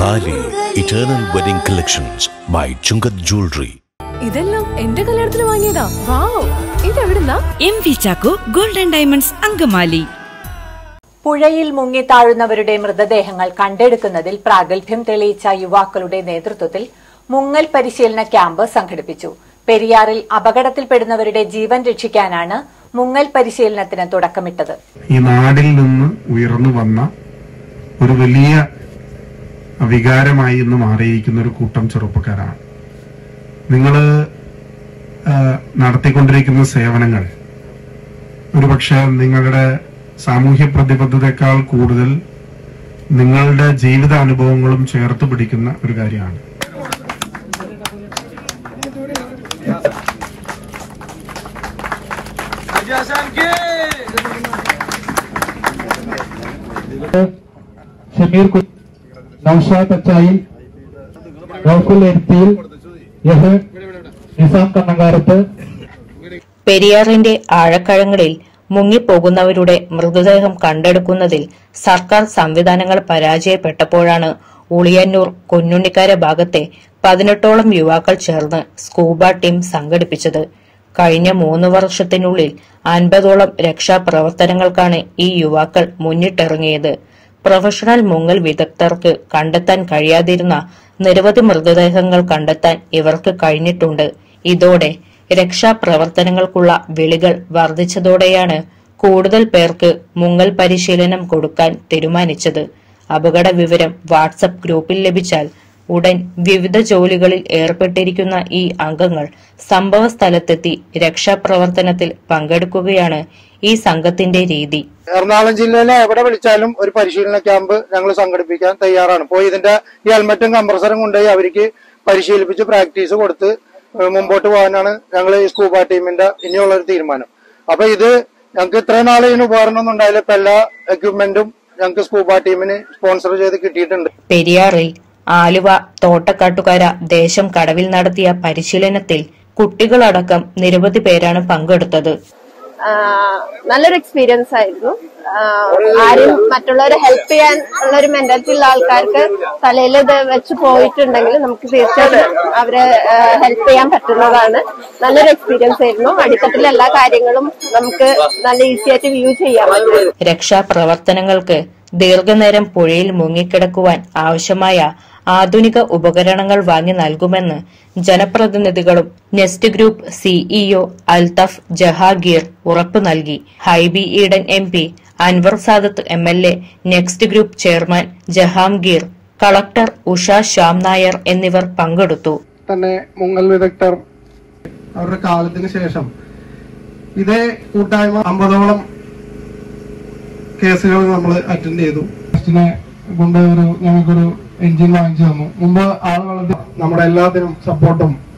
താലി eternal wedding collections by Chungath jewellery ഇതെല്ലാം എന്റെ കല്യാണത്തിന് വാങ്ങിയതാ. Wow. ഇതെവിടുന്നാ? M V Chacko golden diamonds Angamaly പുഴയിൽ മുങ്ങിത്താഴുന്നവരുടെ മൃതദേഹങ്ങൾ കണ്ടെടുക്കുന്നതിൽ പ്രാഗൽഭ്യം തെളിയിച്ച യുവാക്കളുടെ നേതൃത്വത്തിൽ മുങ്ങൽ പരിശീലന ക്യാമ്പ് സംഘടിപ്പിച്ചു. പെരിയാറിൽ അപകടത്തിൽപ്പെടുന്നവരുടെ ജീവൻ രക്ഷിക്കാനാണ് മുങ്ങൽ പരിശീലനത്തിന് തുടക്കമിട്ടത്. ഈ നാടിൽ നിന്ന് ഉയർന്നു വന്ന ഒരു വലിയ വികാരമായി ഇന്ന് മാറിയിരിക്കുന്ന ഒരു കൂട്ടം ചെറുപ്പക്കാരാണ്. നിങ്ങൾ നടത്തിക്കൊണ്ടിരിക്കുന്ന സേവനങ്ങൾ ഒരുപക്ഷെ നിങ്ങളുടെ സാമൂഹ്യ പ്രതിബദ്ധതയേക്കാൾ കൂടുതൽ നിങ്ങളുടെ ജീവിത അനുഭവങ്ങളും ചേർത്ത് പിടിക്കുന്ന ഒരു കാര്യമാണ്. ഷമീർ കണ്ണങ്കാരത്ത് പെരിയാറിന്റെ ആഴക്കഴങ്ങളിൽ മുങ്ങിപ്പോകുന്നവരുടെ മൃതദേഹം കണ്ടെടുക്കുന്നതിൽ സർക്കാർ സംവിധാനങ്ങൾ പരാജയപ്പെട്ടപ്പോഴാണ് ഉളിയന്നൂർ കുഞ്ഞുണ്ണിക്കാര ഭാഗത്തെ പതിനെട്ടോളം യുവാക്കൾ ചേർന്ന് സ്കൂബ ടീം സംഘടിപ്പിച്ചത്. കഴിഞ്ഞ മൂന്ന് വർഷത്തിനുള്ളിൽ അൻപതോളം രക്ഷാപ്രവർത്തനങ്ങൾക്കാണ് ഈ യുവാക്കൾ മുന്നിട്ടിറങ്ങിയത്. പ്രൊഫഷണൽ മുങ്ങൽ വിദഗ്ധർക്ക് കണ്ടെത്താൻ കഴിയാതിരുന്ന നിരവധി മൃതദേഹങ്ങൾ കണ്ടെത്താൻ ഇവർക്ക് കഴിഞ്ഞിട്ടുണ്ട്. ഇതോടെ രക്ഷാപ്രവർത്തനങ്ങൾക്കുള്ള വിളികൾ വർദ്ധിച്ചതോടെയാണ് കൂടുതൽ പേർക്ക് മുങ്ങൽ പരിശീലനം കൊടുക്കാൻ തീരുമാനിച്ചത്. അപകട വിവരം വാട്സപ്പ് ഗ്രൂപ്പിൽ ലഭിച്ചാൽ ഉടൻ വിവിധ ജോലികളിൽ ഏർപ്പെട്ടിരിക്കുന്ന ഈ അംഗങ്ങൾ സംഭവ സ്ഥലത്തെത്തി രക്ഷാപ്രവർത്തനത്തിൽ പങ്കെടുക്കുകയാണ് ഈ സംഘത്തിന്റെ രീതി. എറണാകുളം ജില്ലയിലെ എവിടെ വിളിച്ചാലും ഒരു പരിശീലന ക്യാമ്പ് ഞങ്ങൾ സംഘടിപ്പിക്കാൻ തയ്യാറാണ്. പോയി ഇതിന്റെ ഈ ഹെൽമറ്റും കംപ്രസറും കൊണ്ടുപോയി അവർക്ക് പരിശീലിപ്പിച്ച് പ്രാക്ടീസ് കൊടുത്ത് മുമ്പോട്ട് പോകാനാണ് ഞങ്ങൾ ഈ സ്കൂബ ടീമിന്റെ ഇനിയുള്ള ഒരു തീരുമാനം. അപ്പൊ ഇത് ഞങ്ങൾക്ക് ഇത്രയും നാൾ ഇതിന് ഉപകരണം ഒന്നും ഉണ്ടായില്ല. ഇപ്പൊ എല്ലാ എക്യുപ്മെന്റും ഞങ്ങൾക്ക് സ്കൂബ ടീമിന് സ്പോൺസർ ചെയ്ത് കിട്ടിയിട്ടുണ്ട്. പെരിയാറിൽ ആലുവ തോട്ടക്കാട്ടുകര ദേശം കടവിൽ നടത്തിയ പരിശീലനത്തിൽ കുട്ടികളടക്കം നിരവധി പേരാണ് പങ്കെടുത്തത്. നല്ലൊരു എക്സ്പീരിയൻസ് ആയിരുന്നു. ആരും മറ്റുള്ളവരെ ഹെൽപ്പ് ചെയ്യാൻ ഉള്ള ഒരു മെന്റാലിറ്റി ഉള്ള ആൾക്കാർക്ക് തലയിൽ ഇത് വെച്ച് പോയിട്ടുണ്ടെങ്കിൽ നമുക്ക് തീർച്ചയായിട്ടും അവരെ ഹെൽപ്പ് ചെയ്യാൻ പറ്റുന്നതാണ്. നല്ലൊരു എക്സ്പീരിയൻസ് ആയിരുന്നു. അടിത്തട്ടിലെ എല്ലാ കാര്യങ്ങളും നമുക്ക് നല്ല ഈസി ആയിട്ട് വ്യൂ ചെയ്യാൻ രക്ഷാപ്രവർത്തനങ്ങൾക്ക് ദീർഘനേരം പുഴയിൽ മുങ്ങിക്കിടക്കുവാൻ ആവശ്യമായ ആധുനിക ഉപകരണങ്ങൾ വാങ്ങി നൽകുമെന്ന് ജനപ്രതിനിധികളും Nest group CEO Althaf Jahangir ഉറപ്പു നൽകി. Hibi Eden M P Anwar Sadath M L A next group chairman Jahangir collector Usha Shyam Nair എന്നിവർ പങ്കെടുത്തു. തന്നെ മുങ്ങൽ വിദഗ്ധർ അവരുടെ കാലത്തിന് ശേഷം ഇതേ കൂട്ടായ്മ അമ്പതോളം കേസുകൾ നമ്മൾ അറ്റൻഡ് ചെയ്തു. കൊണ്ട് ഒരു ഞങ്ങൾക്കൊരു എഞ്ചിൻ വാങ്ങിച്ചു തന്നു. മുമ്പ് ആളുകളുടെ നമ്മുടെ എല്ലാത്തിനും സപ്പോർട്ടും